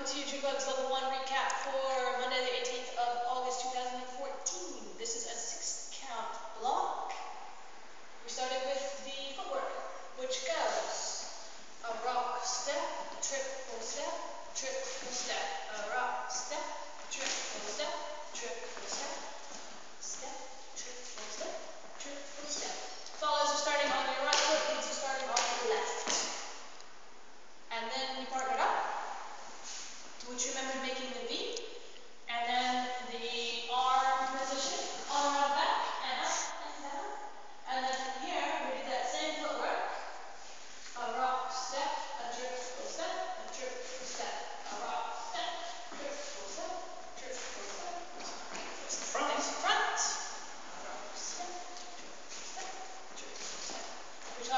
Welcome to Jitterbugs Level 1 recap for Monday the 18th of August 2014. This is a six count block. We started with the footwork, which goes a rock step, step, triple step, a rock step, Remember making the V? And then the R position, all around back, and up, and down. And then here, we do that same footwork. A rock step, a jerk step, a jerk step, a rock step, jerk step, jerk step. There's front. Front. Step, jerk step, jerk step. We